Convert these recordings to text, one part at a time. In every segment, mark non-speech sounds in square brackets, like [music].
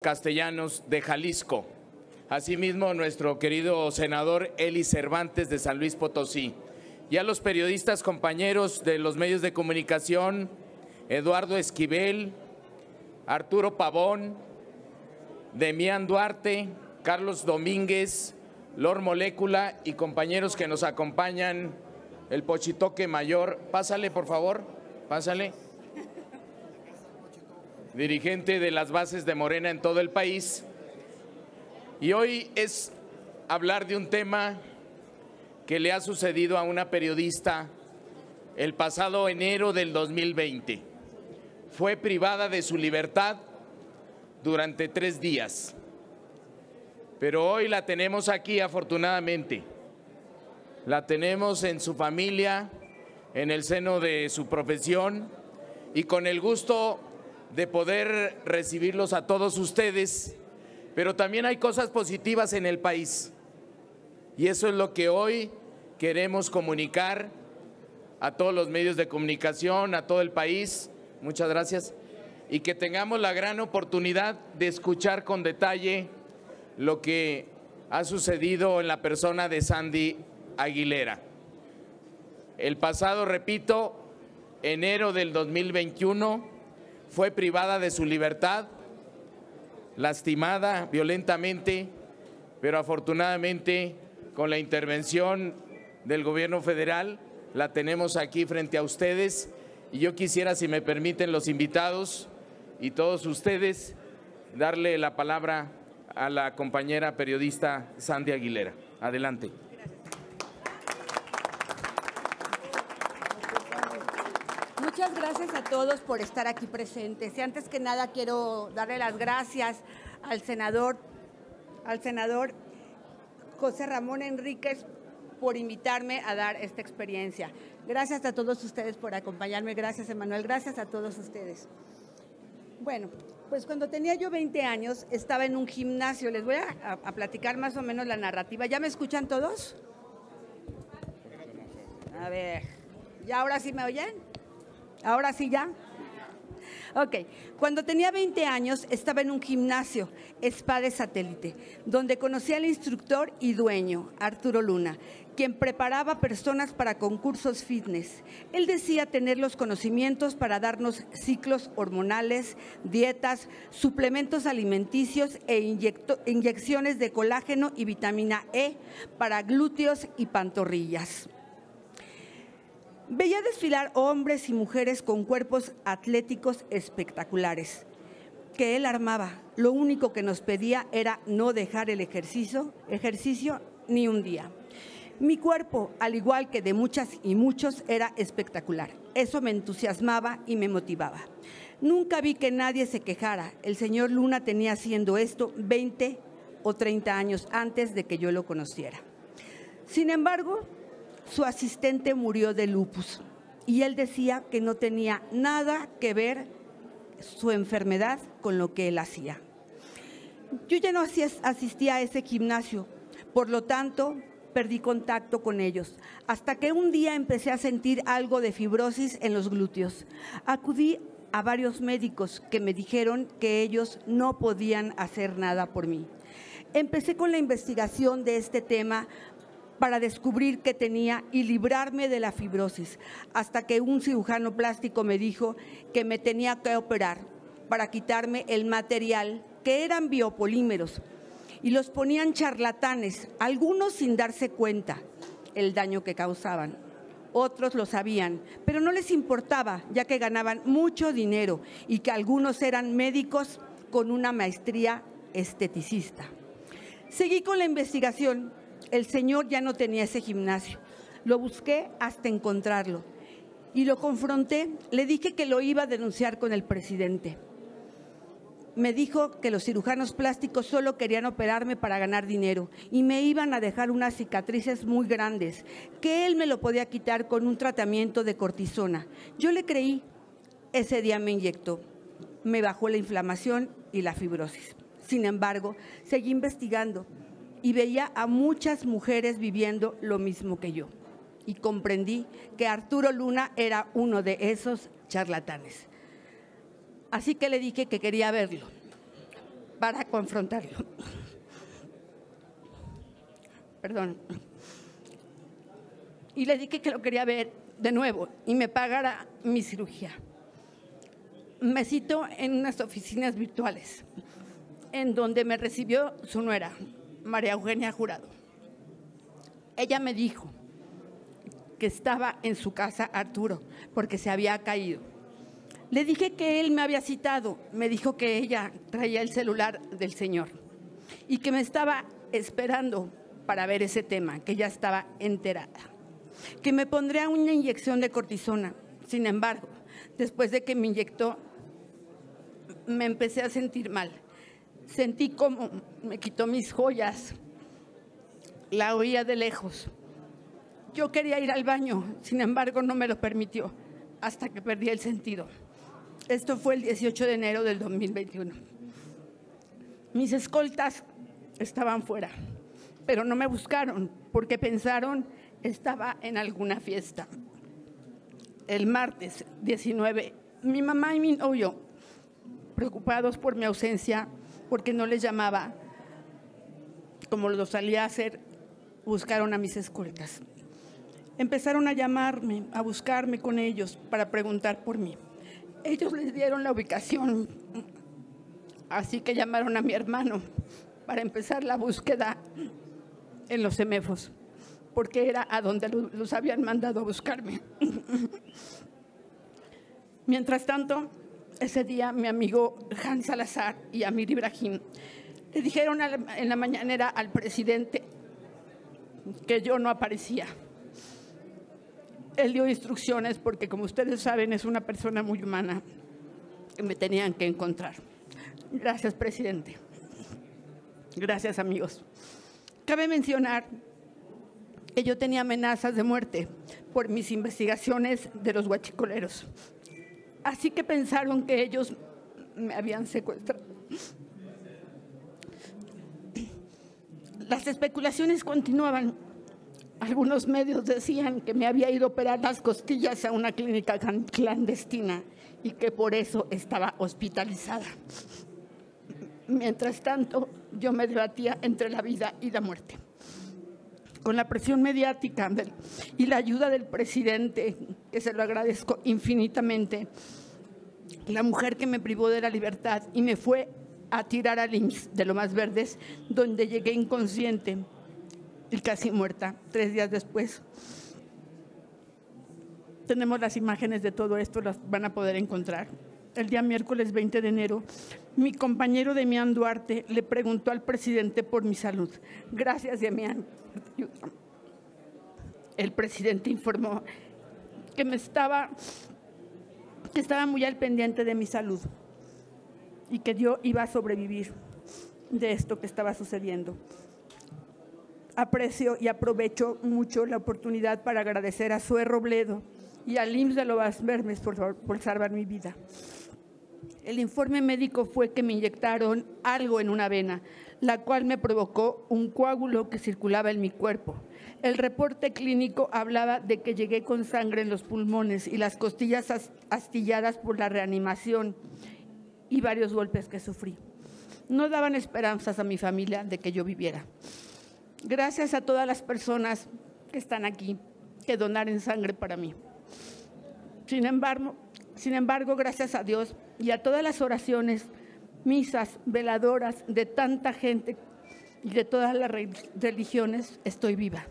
Castellanos de Jalisco. Asimismo, nuestro querido senador Eli Cervantes de San Luis Potosí. Y a los periodistas compañeros de los medios de comunicación, Eduardo Esquivel, Arturo Pavón, Demián Duarte, Carlos Domínguez, Lor Molécula y compañeros que nos acompañan, el Pochitoque Mayor. Pásale, por favor, pásale dirigente de las bases de Morena en todo el país. Y hoy es hablar de un tema que le ha sucedido a una periodista el pasado enero del 2020. Fue privada de su libertad durante tres días. Pero hoy la tenemos aquí afortunadamente. La tenemos en su familia, en el seno de su profesión y con el gusto de poder recibirlos a todos ustedes, pero también hay cosas positivas en el país. Y eso es lo que hoy queremos comunicar a todos los medios de comunicación, a todo el país. Muchas gracias. Y que tengamos la gran oportunidad de escuchar con detalle lo que ha sucedido en la persona de Sandy Aguilera. El pasado, repito, enero del 2021, fue privada de su libertad, lastimada violentamente, pero afortunadamente con la intervención del gobierno federal la tenemos aquí frente a ustedes y yo quisiera, si me permiten los invitados y todos ustedes, darle la palabra a la compañera periodista Sandy Aguilera. Adelante. Muchas gracias a todos por estar aquí presentes. Y antes que nada quiero darle las gracias al senador, al senador José Ramón Enríquez por invitarme a dar esta experiencia. Gracias a todos ustedes por acompañarme. Gracias, Emanuel. Gracias a todos ustedes. Bueno, pues cuando tenía yo 20 años estaba en un gimnasio. Les voy a, platicar más o menos la narrativa. ¿Ya me escuchan todos? A ver, ¿ya ahora sí me oyen? Ahora sí ya. Ok, cuando tenía 20 años estaba en un gimnasio, Spade Satélite, donde conocí al instructor y dueño, Arturo Luna, quien preparaba personas para concursos fitness. Él decía tener los conocimientos para darnos ciclos hormonales, dietas, suplementos alimenticios e inyecciones de colágeno y vitamina E para glúteos y pantorrillas. Veía desfilar hombres y mujeres con cuerpos atléticos espectaculares que él armaba. Lo único que nos pedía era no dejar el ejercicio, ejercicio ni un día. Mi cuerpo, al igual que de muchas y muchos, era espectacular. Eso me entusiasmaba y me motivaba. Nunca vi que nadie se quejara. El señor Luna tenía haciendo esto 20 o 30 años antes de que yo lo conociera. Sin embargo, su asistente murió de lupus y él decía que no tenía nada que ver su enfermedad con lo que él hacía. Yo ya no asistía a ese gimnasio, por lo tanto perdí contacto con ellos, hasta que un día empecé a sentir algo de fibrosis en los glúteos. Acudí a varios médicos que me dijeron que ellos no podían hacer nada por mí. Empecé con la investigación de este tema para descubrir qué tenía y librarme de la fibrosis, hasta que un cirujano plástico me dijo que me tenía que operar para quitarme el material, que eran biopolímeros, y los ponían charlatanes, algunos sin darse cuenta el daño que causaban. Otros lo sabían, pero no les importaba, ya que ganaban mucho dinero y que algunos eran médicos con una maestría esteticista. Seguí con la investigación el señor ya no tenía ese gimnasio. Lo busqué hasta encontrarlo y lo confronté. Le dije que lo iba a denunciar con el presidente. Me dijo que los cirujanos plásticos solo querían operarme para ganar dinero y me iban a dejar unas cicatrices muy grandes, que él me lo podía quitar con un tratamiento de cortisona. Yo le creí. Ese día me inyectó. Me bajó la inflamación y la fibrosis. Sin embargo, seguí investigando y veía a muchas mujeres viviendo lo mismo que yo. Y comprendí que Arturo Luna era uno de esos charlatanes. Así que le dije que quería verlo. para confrontarlo. Perdón. Y le dije que lo quería ver de nuevo y me pagara mi cirugía. Me citó en unas oficinas virtuales, en donde me recibió su nuera, María Eugenia Jurado. Ella me dijo que estaba en su casa Arturo, porque se había caído. Le dije que él me había citado, me dijo que ella traía el celular del señor y que me estaba esperando para ver ese tema, que ya estaba enterada, que me pondría una inyección de cortisona. Sin embargo, después de que me inyectó, me empecé a sentir mal. Sentí como me quitó mis joyas, la oía de lejos. Yo quería ir al baño, sin embargo no me lo permitió hasta que perdí el sentido. Esto fue el 18 de enero del 2021. Mis escoltas estaban fuera, pero no me buscaron porque pensaron estaba en alguna fiesta. El martes 19, mi mamá y mi novio, preocupados por mi ausencia, porque no les llamaba, como lo salía a hacer, buscaron a mis escoltas. Empezaron a llamarme, a buscarme con ellos para preguntar por mí. Ellos les dieron la ubicación, así que llamaron a mi hermano para empezar la búsqueda en los semefos, porque era a donde los habían mandado a buscarme. [laughs] Mientras tanto, ese día mi amigo Hans Salazar y Amir Ibrahim le dijeron en la mañanera al presidente que yo no aparecía. Él dio instrucciones porque, como ustedes saben, es una persona muy humana que me tenían que encontrar. Gracias, presidente. Gracias, amigos. Cabe mencionar que yo tenía amenazas de muerte por mis investigaciones de los guachicoleros. Así que pensaron que ellos me habían secuestrado. Las especulaciones continuaban. Algunos medios decían que me había ido a operar las costillas a una clínica clandestina y que por eso estaba hospitalizada. Mientras tanto, yo me debatía entre la vida y la muerte. Con la presión mediática y la ayuda del presidente, que se lo agradezco infinitamente, la mujer que me privó de la libertad y me fue a tirar al IMSS de lo más verdes, donde llegué inconsciente y casi muerta tres días después. Tenemos las imágenes de todo esto, las van a poder encontrar. El día miércoles 20 de enero, mi compañero Demián Duarte le preguntó al presidente por mi salud. Gracias, Demián. El presidente informó que me estaba, que estaba muy al pendiente de mi salud y que yo iba a sobrevivir de esto que estaba sucediendo. Aprecio y aprovecho mucho la oportunidad para agradecer a Sue Robledo y al IMSS de Lobas Vermes por, por salvar mi vida. El informe médico fue que me inyectaron algo en una vena, la cual me provocó un coágulo que circulaba en mi cuerpo. El reporte clínico hablaba de que llegué con sangre en los pulmones y las costillas astilladas por la reanimación y varios golpes que sufrí. No daban esperanzas a mi familia de que yo viviera. Gracias a todas las personas que están aquí, que donaron sangre para mí. Sin embargo, sin embargo, gracias a Dios y a todas las oraciones, misas, veladoras de tanta gente y de todas las religiones, estoy viva.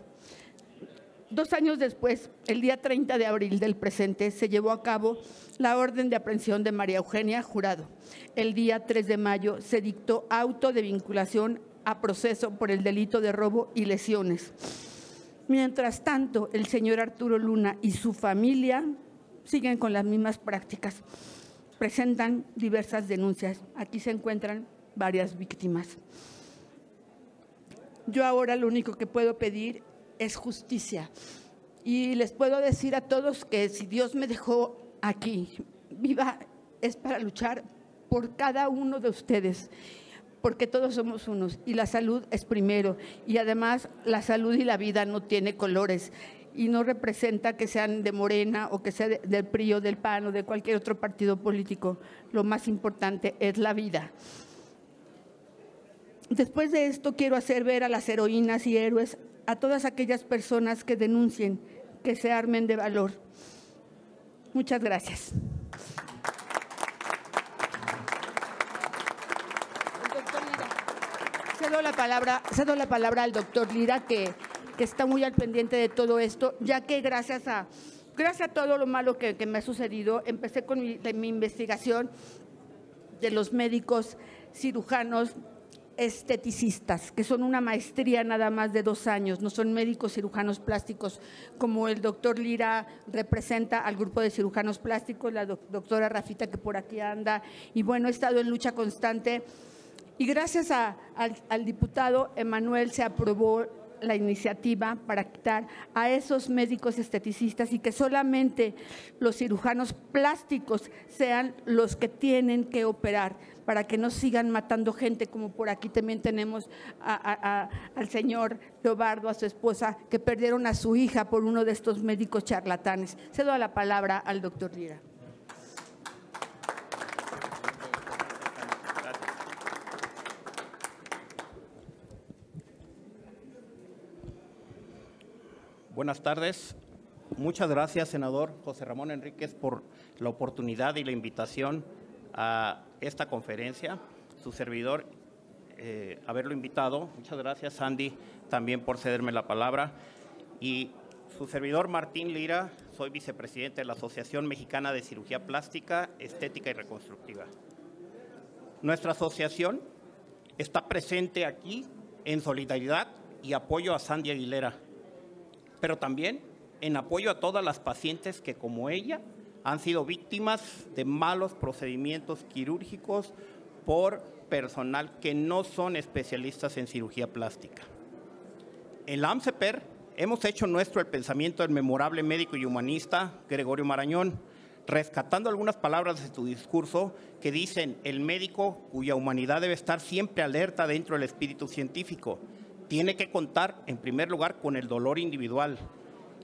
Dos años después, el día 30 de abril del presente, se llevó a cabo la orden de aprehensión de María Eugenia Jurado. El día 3 de mayo se dictó auto de vinculación a proceso por el delito de robo y lesiones. Mientras tanto, el señor Arturo Luna y su familia siguen con las mismas prácticas. Presentan diversas denuncias. Aquí se encuentran varias víctimas. Yo ahora lo único que puedo pedir es justicia. Y les puedo decir a todos que si Dios me dejó aquí viva es para luchar por cada uno de ustedes, porque todos somos unos y la salud es primero. Y además la salud y la vida no tiene colores y no representa que sean de Morena o que sea del PRI o del PAN o de cualquier otro partido político. Lo más importante es la vida. Después de esto quiero hacer ver a las heroínas y héroes a todas aquellas personas que denuncien, que se armen de valor. Muchas gracias. Cedo la palabra, cedo la palabra al doctor Lira, que, que está muy al pendiente de todo esto, ya que gracias a, gracias a todo lo malo que, me ha sucedido, empecé con mi investigación de los médicos cirujanos esteticistas, que son una maestría nada más de dos años, no son médicos cirujanos plásticos, como el doctor Lira representa al grupo de cirujanos plásticos, la doctora Rafita que por aquí anda, y bueno, he estado en lucha constante. Y gracias al, al diputado Emanuel se aprobó la iniciativa para quitar a esos médicos esteticistas y que solamente los cirujanos plásticos sean los que tienen que operar para que no sigan matando gente, como por aquí también tenemos al señor Leobardo, a su esposa, que perdieron a su hija por uno de estos médicos charlatanes. Cedo la palabra al doctor Lira. Buenas tardes. Muchas gracias, senador José Ramón Enríquez, por la oportunidad y la invitación a esta conferencia. Su servidor, eh, haberlo invitado. Muchas gracias, Sandy, también por cederme la palabra. Y su servidor, Martín Lira, soy vicepresidente de la Asociación Mexicana de Cirugía Plástica, Estética y Reconstructiva. Nuestra asociación está presente aquí en solidaridad y apoyo a Sandy Aguilera pero también en apoyo a todas las pacientes que, como ella, han sido víctimas de malos procedimientos quirúrgicos por personal que no son especialistas en cirugía plástica. En la AMCEPER hemos hecho nuestro el pensamiento del memorable médico y humanista Gregorio Marañón, rescatando algunas palabras de su discurso que dicen el médico cuya humanidad debe estar siempre alerta dentro del espíritu científico tiene que contar en primer lugar con el dolor individual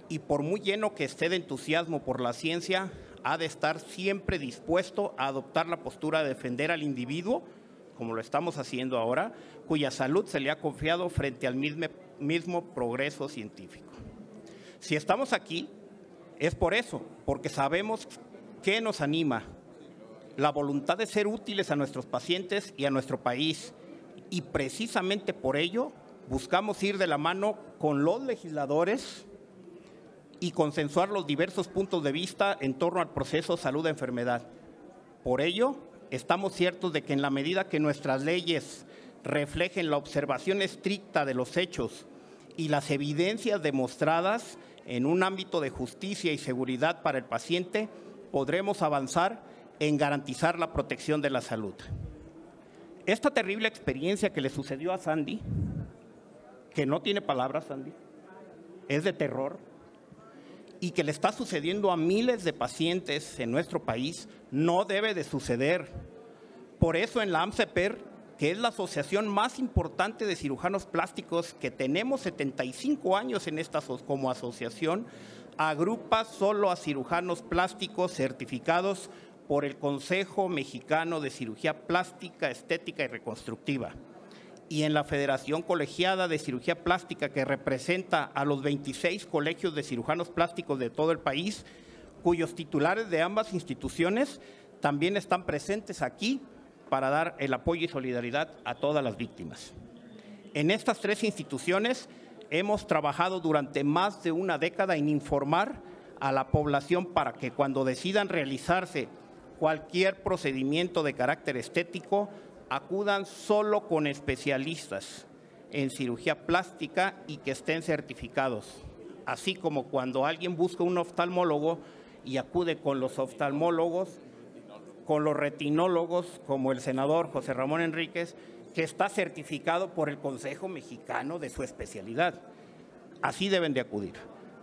y por muy lleno que esté de entusiasmo por la ciencia, ha de estar siempre dispuesto a adoptar la postura de defender al individuo, como lo estamos haciendo ahora, cuya salud se le ha confiado frente al mismo, progreso científico. Si estamos aquí, es por eso, porque sabemos que nos anima la voluntad de ser útiles a nuestros pacientes y a nuestro país, y precisamente por ello buscamos ir de la mano con los legisladores y consensuar los diversos puntos de vista en torno al proceso salud-enfermedad. Por ello, estamos ciertos de que en la medida que nuestras leyes reflejen la observación estricta de los hechos y las evidencias demostradas en un ámbito de justicia y seguridad para el paciente, podremos avanzar en garantizar la protección de la salud. Esta terrible experiencia que le sucedió a Sandy que no tiene palabras, Sandy, es de terror. Y que le está sucediendo a miles de pacientes en nuestro país, no debe de suceder. Por eso en la AMCEPER, que es la asociación más importante de cirujanos plásticos, que tenemos 75 años en esta como asociación, agrupa solo a cirujanos plásticos certificados por el Consejo Mexicano de Cirugía Plástica, Estética y Reconstructiva y en la Federación Colegiada de Cirugía Plástica, que representa a los 26 colegios de cirujanos plásticos de todo el país, cuyos titulares de ambas instituciones también están presentes aquí para dar el apoyo y solidaridad a todas las víctimas. En estas tres instituciones hemos trabajado durante más de una década en informar a la población para que cuando decidan realizarse cualquier procedimiento de carácter estético, acudan solo con especialistas en cirugía plástica y que estén certificados. Así como cuando alguien busca un oftalmólogo y acude con los oftalmólogos, con los retinólogos, como el senador José Ramón Enríquez, que está certificado por el Consejo Mexicano de su especialidad. Así deben de acudir.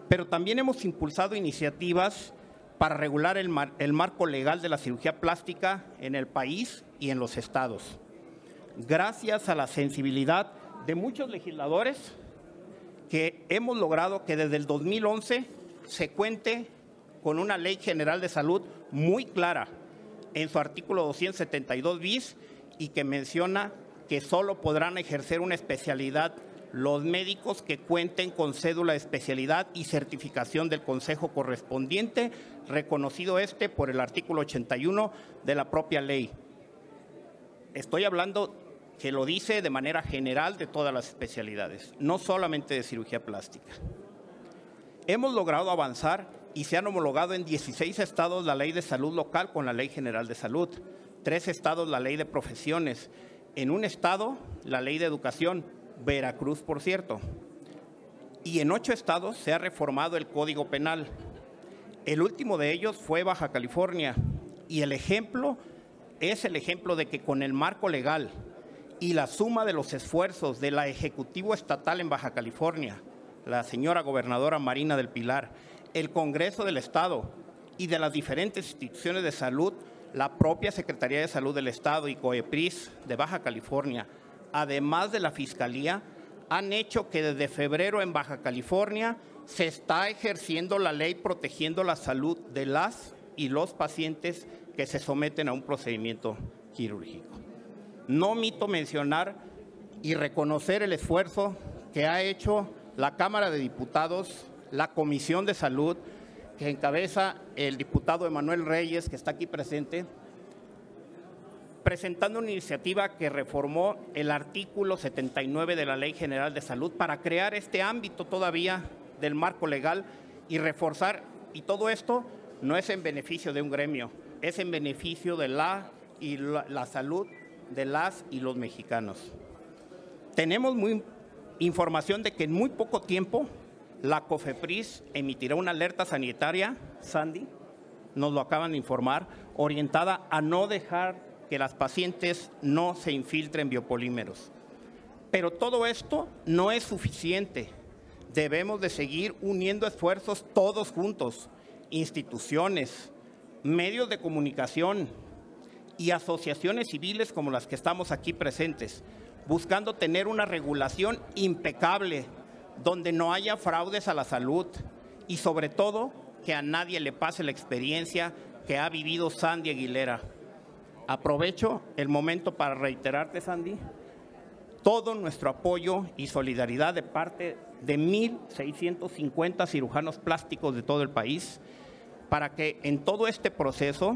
Pero también hemos impulsado iniciativas para regular el, marco legal de la cirugía plástica en el país y en los estados. Gracias a la sensibilidad de muchos legisladores que hemos logrado que desde el 2011 se cuente con una ley general de salud muy clara en su artículo 272 bis y que menciona que solo podrán ejercer una especialidad los médicos que cuenten con cédula de especialidad y certificación del Consejo correspondiente, reconocido este por el artículo 81 de la propia ley. Estoy hablando que lo dice de manera general de todas las especialidades, no solamente de cirugía plástica. Hemos logrado avanzar y se han homologado en 16 estados la ley de salud local con la ley general de salud, tres estados la ley de profesiones, en un estado la ley de educación, Veracruz por cierto, y en ocho estados se ha reformado el Código Penal. El último de ellos fue Baja California. Y el ejemplo es el ejemplo de que con el marco legal y la suma de los esfuerzos de la Ejecutivo Estatal en Baja California, la señora gobernadora Marina del Pilar, el Congreso del Estado y de las diferentes instituciones de salud, la propia Secretaría de Salud del Estado y COEPRIS de Baja California, además de la Fiscalía, han hecho que desde febrero en Baja California se está ejerciendo la ley protegiendo la salud de las y los pacientes que se someten a un procedimiento quirúrgico. No omito mencionar y reconocer el esfuerzo que ha hecho la Cámara de Diputados, la Comisión de Salud, que encabeza el diputado Emanuel Reyes, que está aquí presente, presentando una iniciativa que reformó el artículo 79 de la Ley General de Salud para crear este ámbito todavía del marco legal y reforzar, y todo esto no es en beneficio de un gremio, es en beneficio de la y la, la salud de las y los mexicanos. Tenemos muy, información de que en muy poco tiempo la COFEPRIS emitirá una alerta sanitaria, Sandy, nos lo acaban de informar, orientada a no dejar que las pacientes no se infiltren biopolímeros. Pero todo esto no es suficiente. Debemos de seguir uniendo esfuerzos todos juntos, instituciones, medios de comunicación y asociaciones civiles como las que estamos aquí presentes, buscando tener una regulación impecable, donde no haya fraudes a la salud y sobre todo que a nadie le pase la experiencia que ha vivido Sandy Aguilera. Aprovecho el momento para reiterarte, Sandy, todo nuestro apoyo y solidaridad de parte de 1.650 cirujanos plásticos de todo el país para que en todo este proceso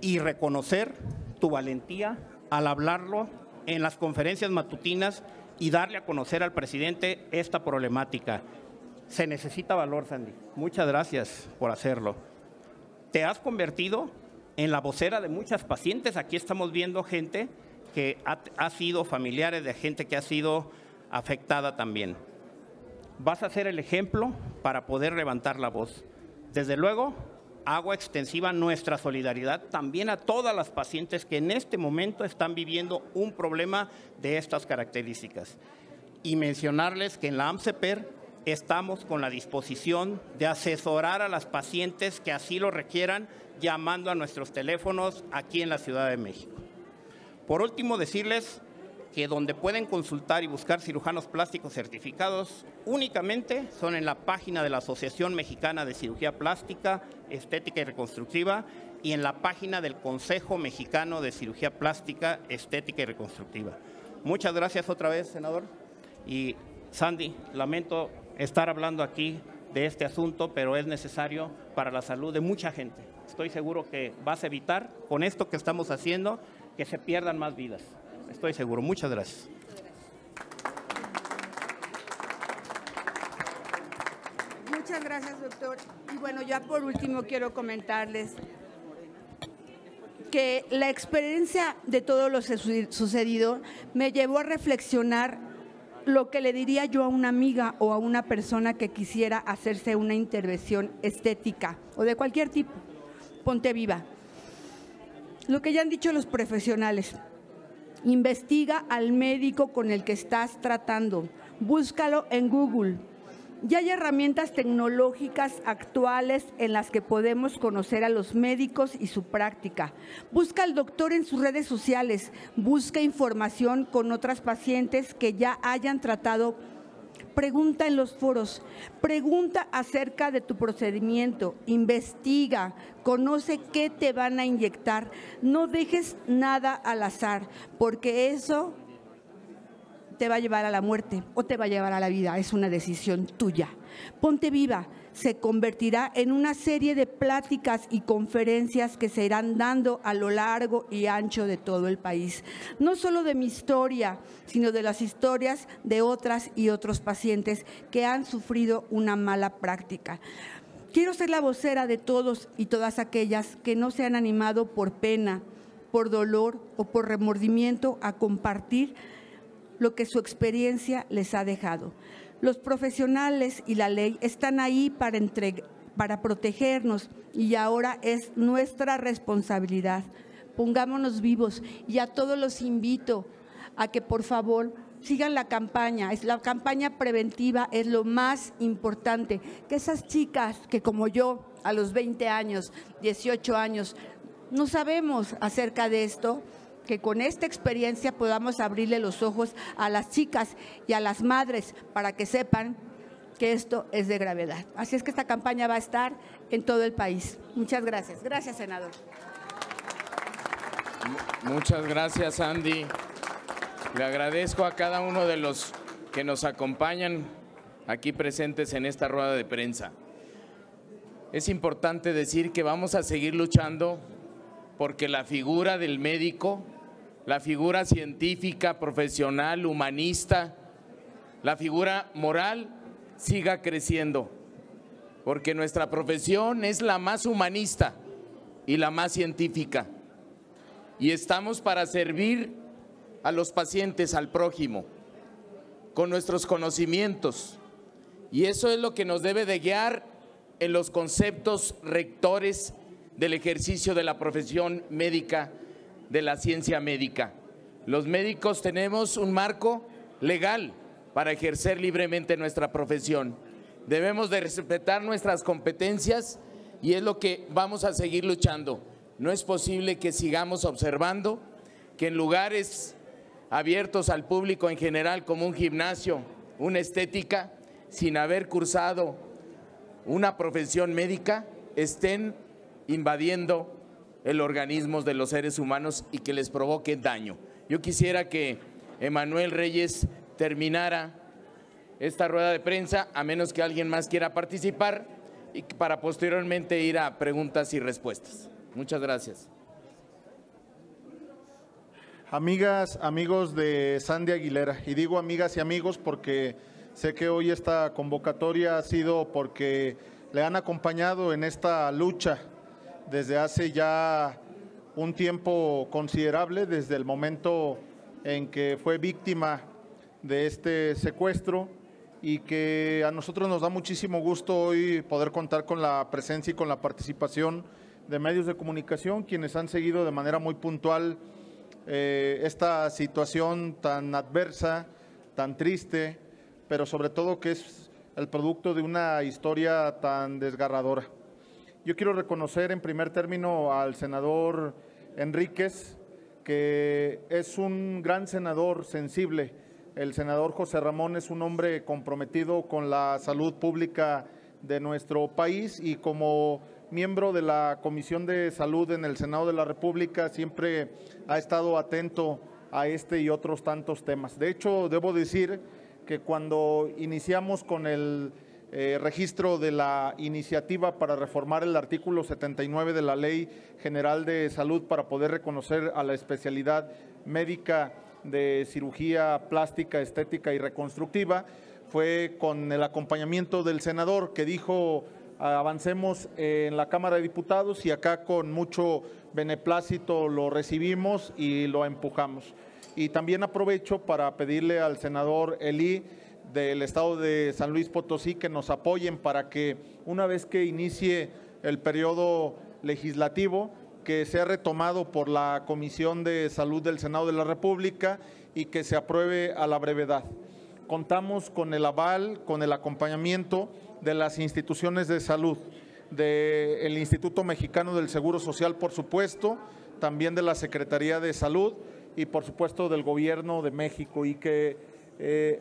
y reconocer tu valentía al hablarlo en las conferencias matutinas y darle a conocer al presidente esta problemática. Se necesita valor, Sandy. Muchas gracias por hacerlo. Te has convertido en la vocera de muchas pacientes. Aquí estamos viendo gente que ha, ha sido familiares de gente que ha sido afectada también. Vas a ser el ejemplo para poder levantar la voz. Desde luego, hago extensiva nuestra solidaridad también a todas las pacientes que en este momento están viviendo un problema de estas características. Y mencionarles que en la AMCEPER estamos con la disposición de asesorar a las pacientes que así lo requieran llamando a nuestros teléfonos aquí en la Ciudad de México. Por último, decirles que donde pueden consultar y buscar cirujanos plásticos certificados únicamente son en la página de la Asociación Mexicana de Cirugía Plástica, Estética y Reconstructiva y en la página del Consejo Mexicano de Cirugía Plástica, Estética y Reconstructiva. Muchas gracias otra vez, senador. Y Sandy, lamento estar hablando aquí de este asunto, pero es necesario para la salud de mucha gente. Estoy seguro que vas a evitar con esto que estamos haciendo que se pierdan más vidas. Estoy seguro. Muchas gracias. Muchas gracias, doctor. Y bueno, ya por último quiero comentarles que la experiencia de todo lo sucedido me llevó a reflexionar lo que le diría yo a una amiga o a una persona que quisiera hacerse una intervención estética o de cualquier tipo. Ponte viva. Lo que ya han dicho los profesionales. Investiga al médico con el que estás tratando. Búscalo en Google. Ya hay herramientas tecnológicas actuales en las que podemos conocer a los médicos y su práctica. Busca al doctor en sus redes sociales. Busca información con otras pacientes que ya hayan tratado pregunta en los foros, pregunta acerca de tu procedimiento, investiga, conoce qué te van a inyectar, no dejes nada al azar, porque eso te va a llevar a la muerte o te va a llevar a la vida. Es una decisión tuya. Ponte viva se convertirá en una serie de pláticas y conferencias que se irán dando a lo largo y ancho de todo el país. No solo de mi historia, sino de las historias de otras y otros pacientes que han sufrido una mala práctica. Quiero ser la vocera de todos y todas aquellas que no se han animado por pena, por dolor o por remordimiento a compartir lo que su experiencia les ha dejado. Los profesionales y la ley están ahí para, para protegernos y ahora es nuestra responsabilidad. Pongámonos vivos y a todos los invito a que por favor sigan la campaña. Es la campaña preventiva es lo más importante. Que esas chicas que como yo a los 20 años, 18 años, no sabemos acerca de esto, que con esta experiencia podamos abrirle los ojos a las chicas y a las madres para que sepan que esto es de gravedad. Así es que esta campaña va a estar en todo el país. Muchas gracias. Gracias, senador. Muchas gracias, Andy. Le agradezco a cada uno de los que nos acompañan aquí presentes en esta rueda de prensa. Es importante decir que vamos a seguir luchando porque la figura del médico, la figura científica, profesional, humanista, la figura moral siga creciendo, porque nuestra profesión es la más humanista y la más científica. Y estamos para servir a los pacientes, al prójimo, con nuestros conocimientos. Y eso es lo que nos debe de guiar en los conceptos rectores del ejercicio de la profesión médica, de la ciencia médica. Los médicos tenemos un marco legal para ejercer libremente nuestra profesión. Debemos de respetar nuestras competencias y es lo que vamos a seguir luchando. No es posible que sigamos observando que en lugares abiertos al público en general como un gimnasio, una estética, sin haber cursado una profesión médica, estén invadiendo el organismo de los seres humanos y que les provoque daño. Yo quisiera que Emanuel Reyes terminara esta rueda de prensa, a menos que alguien más quiera participar, y para posteriormente ir a preguntas y respuestas. Muchas gracias. Amigas, amigos de Sandy Aguilera, y digo amigas y amigos porque sé que hoy esta convocatoria ha sido porque le han acompañado en esta lucha desde hace ya un tiempo considerable, desde el momento en que fue víctima de este secuestro y que a nosotros nos da muchísimo gusto hoy poder contar con la presencia y con la participación de medios de comunicación, quienes han seguido de manera muy puntual eh, esta situación tan adversa, tan triste, pero sobre todo que es el producto de una historia tan desgarradora. Yo quiero reconocer en primer término al senador Enríquez, que es un gran senador sensible. El senador José Ramón es un hombre comprometido con la salud pública de nuestro país y como miembro de la Comisión de Salud en el Senado de la República siempre ha estado atento a este y otros tantos temas. De hecho, debo decir que cuando iniciamos con el eh, registro de la iniciativa para reformar el artículo 79 de la Ley General de Salud para poder reconocer a la especialidad médica de cirugía plástica, estética y reconstructiva. Fue con el acompañamiento del senador que dijo avancemos en la Cámara de Diputados y acá con mucho beneplácito lo recibimos y lo empujamos. Y también aprovecho para pedirle al senador Elí del Estado de San Luis Potosí que nos apoyen para que una vez que inicie el periodo legislativo, que sea retomado por la Comisión de Salud del Senado de la República y que se apruebe a la brevedad. Contamos con el aval, con el acompañamiento de las instituciones de salud, del Instituto Mexicano del Seguro Social, por supuesto, también de la Secretaría de Salud y, por supuesto, del Gobierno de México y que eh,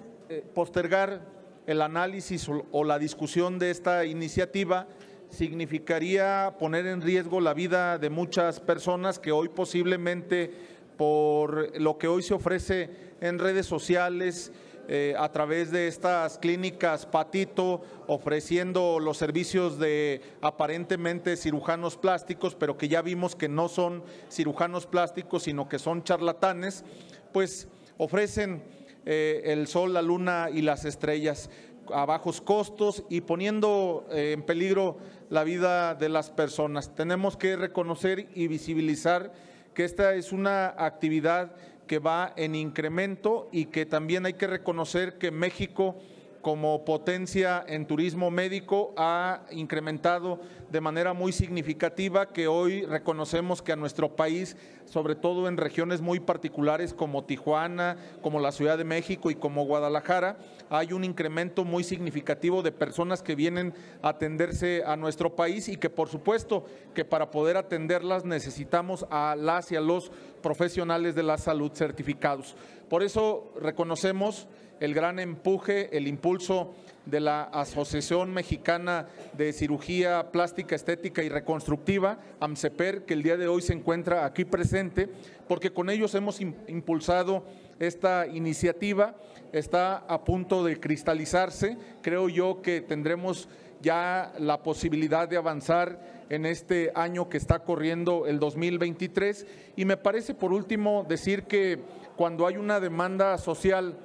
postergar el análisis o, la discusión de esta iniciativa significaría poner en riesgo la vida de muchas personas que hoy posiblemente por lo que hoy se ofrece en redes sociales, eh, a través de estas clínicas Patito, ofreciendo los servicios de aparentemente cirujanos plásticos, pero que ya vimos que no son cirujanos plásticos, sino que son charlatanes, pues ofrecen eh, el sol, la luna y las estrellas a bajos costos y poniendo eh, en peligro la vida de las personas. Tenemos que reconocer y visibilizar que esta es una actividad que va en incremento y que también hay que reconocer que México como potencia en turismo médico ha incrementado de manera muy significativa que hoy reconocemos que a nuestro país, sobre todo en regiones muy particulares como Tijuana, como la Ciudad de México y como Guadalajara, hay un incremento muy significativo de personas que vienen a atenderse a nuestro país y que por supuesto que para poder atenderlas necesitamos a las y a los profesionales de la salud certificados. Por eso reconocemos el gran empuje, el impulso de la Asociación Mexicana de Cirugía Plástica, Estética y Reconstructiva, AMCEPER, que el día de hoy se encuentra aquí presente, porque con ellos hemos impulsado esta iniciativa, está a punto de cristalizarse, creo yo que tendremos ya la posibilidad de avanzar en este año que está corriendo el 2023 y me parece por último decir que cuando hay una demanda social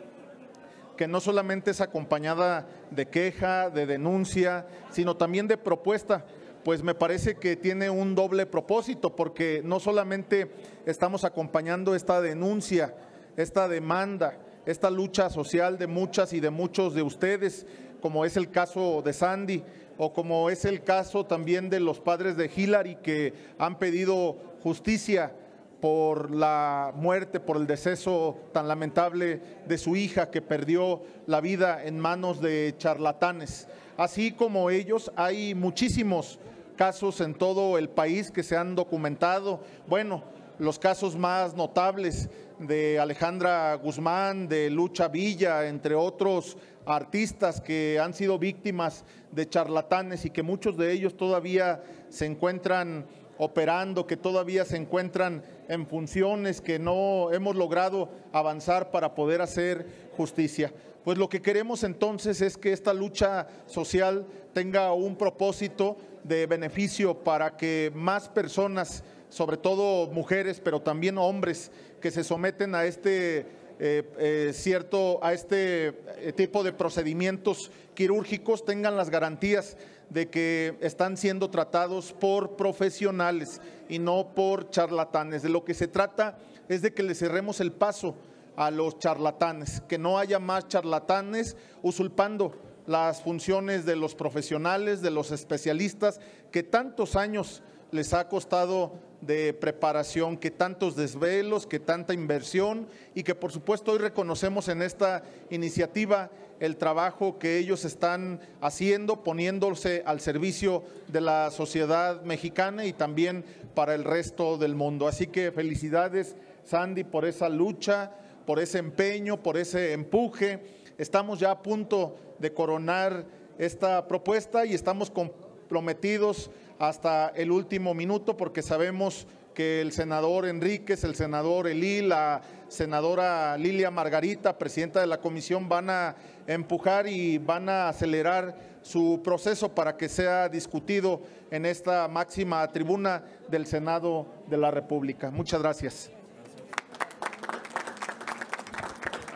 que no solamente es acompañada de queja, de denuncia, sino también de propuesta, pues me parece que tiene un doble propósito, porque no solamente estamos acompañando esta denuncia, esta demanda, esta lucha social de muchas y de muchos de ustedes, como es el caso de Sandy, o como es el caso también de los padres de Hillary que han pedido justicia por la muerte, por el deceso tan lamentable de su hija que perdió la vida en manos de charlatanes. Así como ellos, hay muchísimos casos en todo el país que se han documentado. Bueno, los casos más notables de Alejandra Guzmán, de Lucha Villa, entre otros artistas que han sido víctimas de charlatanes y que muchos de ellos todavía se encuentran operando, que todavía se encuentran en funciones, que no hemos logrado avanzar para poder hacer justicia. Pues lo que queremos entonces es que esta lucha social tenga un propósito de beneficio para que más personas, sobre todo mujeres, pero también hombres que se someten a este eh, eh, cierto a este eh, tipo de procedimientos quirúrgicos tengan las garantías de que están siendo tratados por profesionales y no por charlatanes. De lo que se trata es de que le cerremos el paso a los charlatanes, que no haya más charlatanes usurpando las funciones de los profesionales, de los especialistas, que tantos años les ha costado de preparación, que tantos desvelos, que tanta inversión y que por supuesto hoy reconocemos en esta iniciativa el trabajo que ellos están haciendo, poniéndose al servicio de la sociedad mexicana y también para el resto del mundo. Así que felicidades, Sandy, por esa lucha, por ese empeño, por ese empuje. Estamos ya a punto de coronar esta propuesta y estamos comprometidos hasta el último minuto porque sabemos que el senador Enríquez, el senador Elí, la senadora Lilia Margarita, presidenta de la comisión, van a empujar y van a acelerar su proceso para que sea discutido en esta máxima tribuna del Senado de la República. Muchas gracias.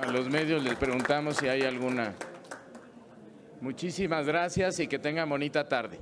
A los medios les preguntamos si hay alguna. Muchísimas gracias y que tengan bonita tarde.